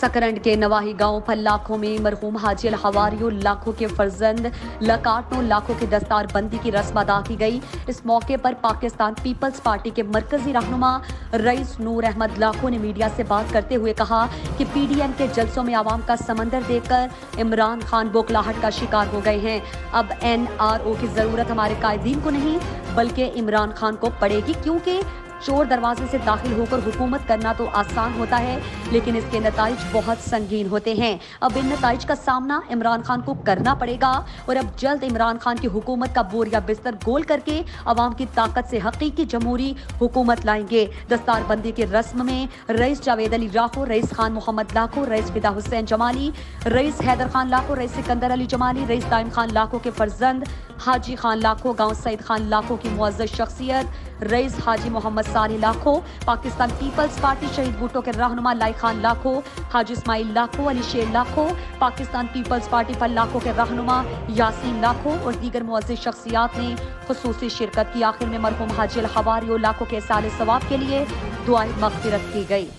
سکرنڈ کے نواہی گاؤں پر لاکھوں میں مرحوم حاجی الحواریو لاکھوں کے فرزند لکاٹوں لاکھوں کی دستار بندی کی رسم ادا کی گئی۔ اس موقع پر پاکستان پیپلز پارٹی کے مرکزی رہنما رئیس نور احمد لاکھوں نے میڈیا سے بات کرتے ہوئے کہا کہ پی ڈی ایم کے جلسوں میں عوام کا سمندر دیکھ کر عمران خان بوکلاہٹ کا شکار ہو گئے ہیں۔ اب این آر او کی ضرورت ہمارے قائدین کو نہیں، بلکہ عمران خان کو پڑے گی۔ کیونکہ چور دروازے سے داخل ہو کر حکومت کرنا تو آسان ہوتا ہے، لیکن اس کے نتائج بہت سنگین ہوتے ہیں۔ اب ان نتائج کا سامنا عمران خان کو کرنا پڑے گا اور اب جلد عمران خان کی حکومت کا بوریا بستر گول کر کے عوام کی طاقت سے حقیقی جمہوری حکومت لائیں گے۔ دستار بندی کی رسم میں رئیس جاوید علی راکھو، رئیس خان محمد لاکھو، رئیس فدا حسین جمالی، رئیس حیدر خان لاکھو، رئیس سکندر علی جمالی، رئیس دائم خان لاکھو کے فرزند حاجی خان لاکھو، گاؤں سعید خان لاکھو کی معزز شخصیت، رئیس حاجی محمد صالح لاکھو پاکستان پیپلز پارٹی شہید بھٹو کے رہنما لائی خان لاکھو حاج اسماعیل لاکھو علی شیر لاکھو پاکستان پیپلز پارٹی پر لاکھو کے رہنما یاسین لاکھو اور دیگر معزز شخصیات نے خصوصی شرکت کی آخر میں مرحوم حاجی الحواریو لاکھو کے سال ثواب کے لیے دعائیں مغفرت کی گئی